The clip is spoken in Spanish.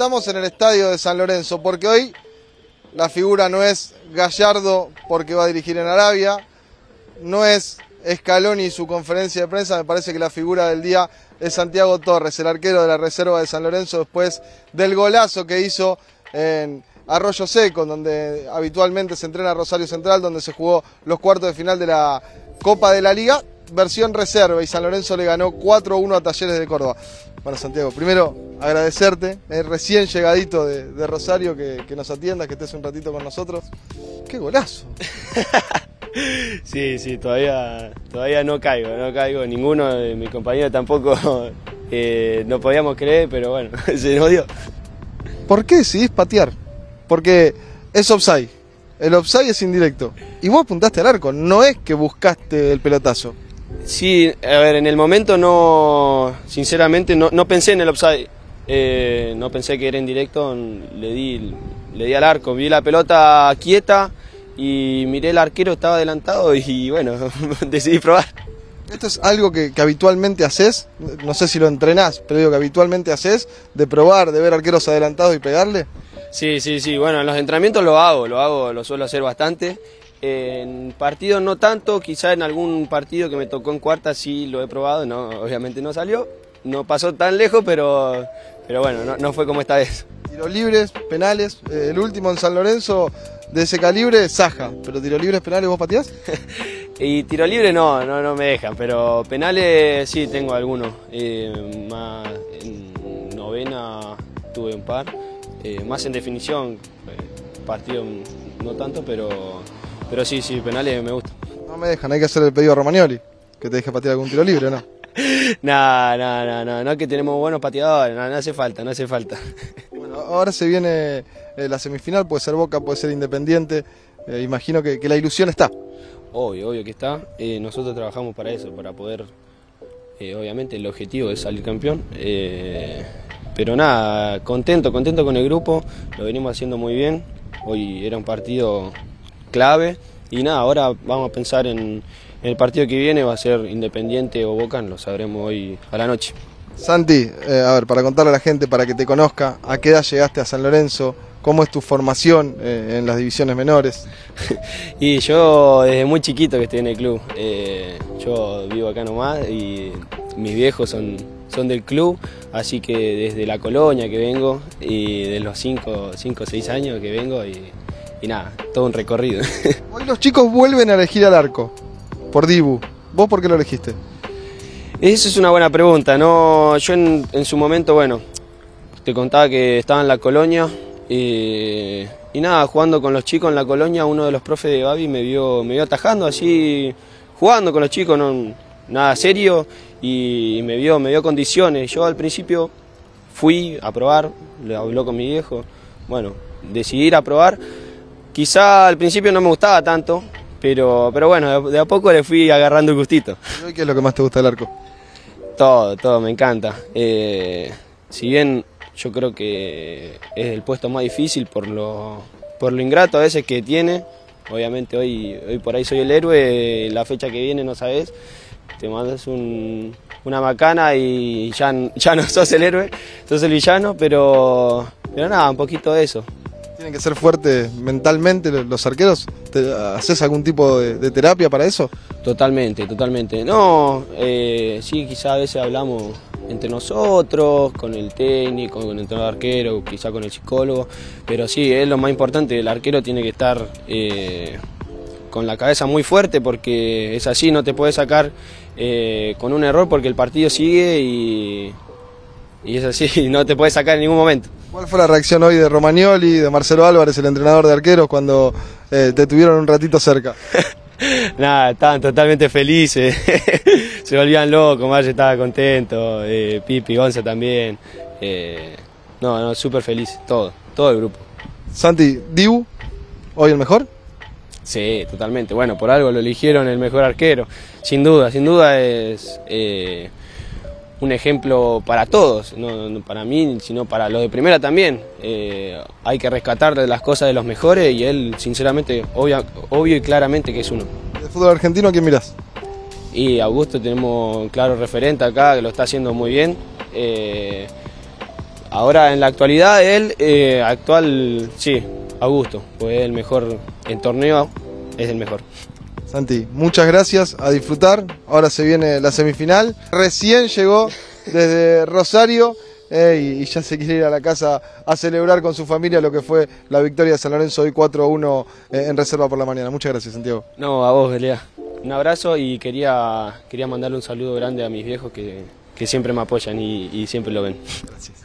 estamos en el estadio de San Lorenzo porque hoy la figura no es Gallardo porque va a dirigir en Arabia, no es Scaloni y su conferencia de prensa, me parece que la figura del día es Santiago Torres, el arquero de la reserva de San Lorenzo después del golazo que hizo en Arroyo Seco, donde habitualmente se entrena Rosario Central, donde se jugó los cuartos de final de la Copa de la Liga, versión reserva y San Lorenzo le ganó 4-1 a Talleres de Córdoba. Bueno, Santiago, primero agradecerte, es recién llegadito de, Rosario que, nos atiendas, que estés un ratito con nosotros. ¡Qué golazo! sí, sí, todavía, todavía no caigo, no caigo, ninguno de mis compañeros tampoco eh, no podíamos creer, pero bueno, se nos dio. ¿Por qué decidís patear? Porque es offside, el offside es indirecto, y vos apuntaste al arco, no es que buscaste el pelotazo. Sí, a ver, en el momento no, sinceramente no, pensé en el offside, eh, no pensé que era en directo, le di, le di al arco, vi la pelota quieta y miré el arquero, estaba adelantado y bueno, decidí probar. ¿Esto es algo que, habitualmente haces? No sé si lo entrenás, pero digo que habitualmente haces, de probar, de ver arqueros adelantados y pegarle. Sí, sí, sí, bueno, en los entrenamientos lo hago, lo hago, lo suelo hacer bastante. En partidos no tanto, quizá en algún partido que me tocó en cuarta sí lo he probado, no, obviamente no salió, no pasó tan lejos, pero, pero bueno, no, fue como esta vez. Tiros libres, penales, eh, el último en San Lorenzo de ese calibre, Saja, pero tiros libres, penales, ¿vos pateás? y tiro libre no, no, no me dejan, pero penales sí tengo algunos, eh, más en novena tuve un par, eh, más en definición, partido no tanto, pero pero sí, sí, penales me gusta. No me dejan, hay que hacer el pedido a Romagnoli, que te deje patear algún tiro libre, ¿no? no, no, no, no, no que tenemos buenos pateadores, no, hace falta, no hace falta. bueno, ahora se viene eh, la semifinal, puede ser Boca, puede ser Independiente, eh, imagino que, la ilusión está. Obvio, obvio que está, eh, nosotros trabajamos para eso, para poder, obviamente el objetivo es salir campeón, pero nada, contento, contento con el grupo, lo venimos haciendo muy bien, hoy era un partido clave. Y nada, ahora vamos a pensar en, el partido que viene, va a ser Independiente o Boca, lo sabremos hoy a la noche. Santi, eh, a ver, para contarle a la gente, para que te conozca, ¿a qué edad llegaste a San Lorenzo? ¿Cómo es tu formación eh, en las divisiones menores? y yo desde muy chiquito que estoy en el club. Eh, yo vivo acá nomás y mis viejos son, son del club, así que desde la colonia que vengo y de los 5 o 6 años que vengo y y nada, todo un recorrido. Hoy los chicos vuelven a elegir al arco, por Dibu. ¿Vos por qué lo elegiste? Esa es una buena pregunta, ¿no? Yo en, su momento, bueno, te contaba que estaba en la colonia y, nada, jugando con los chicos en la colonia, uno de los profes de Babi me vio, me vio atajando así, jugando con los chicos, no, nada serio, y me vio, me dio condiciones. Yo al principio fui a probar, le habló con mi viejo, bueno, decidí ir a probar Quizá al principio no me gustaba tanto, pero, pero bueno, de, a poco le fui agarrando el gustito. ¿Y qué es lo que más te gusta del arco? Todo, todo, me encanta. Eh, si bien yo creo que es el puesto más difícil por lo, por lo ingrato a veces que tiene, obviamente hoy, hoy por ahí soy el héroe, la fecha que viene no sabes, te mandas una macana y ya, ya no sos el héroe, sos el villano, pero, pero nada, un poquito de eso. ¿Tienen que ser fuertes mentalmente los arqueros? ¿Haces algún tipo de, terapia para eso? Totalmente, totalmente. No, eh, sí, quizá a veces hablamos entre nosotros, con el técnico, con el entrenador arquero, quizá con el psicólogo, pero sí, es lo más importante, el arquero tiene que estar eh, con la cabeza muy fuerte porque es así, no te puedes sacar eh, con un error porque el partido sigue y, y es así, no te puedes sacar en ningún momento. ¿Cuál fue la reacción hoy de Romagnoli, de Marcelo Álvarez, el entrenador de arqueros, cuando eh, te tuvieron un ratito cerca? Nada, estaban totalmente felices, se volvían locos, Marge estaba contento, eh, Pipi, Gonza también. Eh, no, no, súper feliz, todo, todo el grupo. Santi, ¿Dibu? ¿Hoy el mejor? Sí, totalmente. Bueno, por algo lo eligieron el mejor arquero. Sin duda, sin duda es un ejemplo para todos, no, para mí, sino para los de primera también. Eh, hay que rescatar las cosas de los mejores y él, sinceramente, obvio, obvio y claramente que es uno. ¿De fútbol argentino quién mirás? Y Augusto tenemos un claro referente acá que lo está haciendo muy bien. Eh, Ahora en la actualidad él, eh, actual, sí, Augusto, pues el mejor en torneo, es el mejor. Santi, muchas gracias, a disfrutar. Ahora se viene la semifinal. Recién llegó desde Rosario eh, y, ya se quiere ir a la casa a celebrar con su familia lo que fue la victoria de San Lorenzo hoy 4-1 eh, en reserva por la mañana. Muchas gracias, Santiago. No, a vos, Belea. Un abrazo y quería, quería mandarle un saludo grande a mis viejos que, que siempre me apoyan y, y siempre lo ven. Gracias.